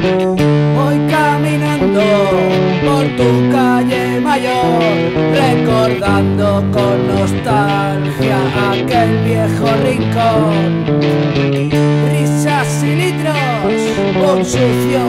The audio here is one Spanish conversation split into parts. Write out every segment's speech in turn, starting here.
Voy caminando por tu calle mayor, recordando con nostalgia aquel viejo rincón. Risas y litros, un sucio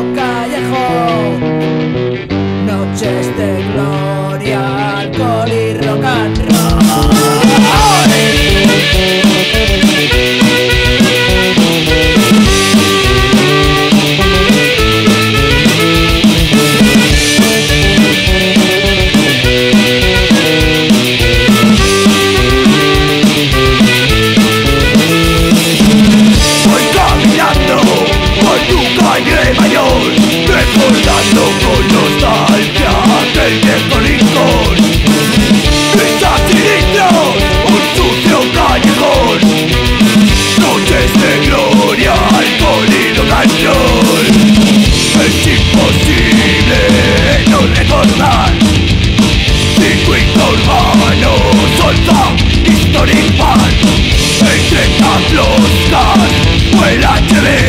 Relate me